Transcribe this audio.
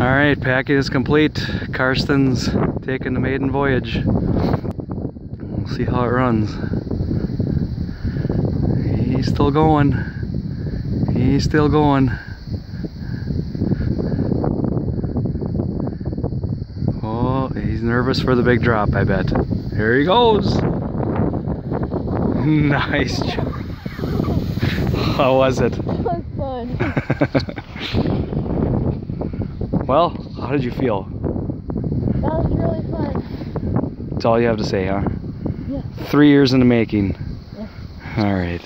All right, packing is complete. Karsten's taking the maiden voyage. We'll see how it runs. He's still going. He's still going. Oh, he's nervous for the big drop, I bet. Here he goes. Nice job. How was it? That was fun. well, how did you feel? That was really fun. That's all you have to say, huh? Yeah. Three years in the making. Yeah. All right.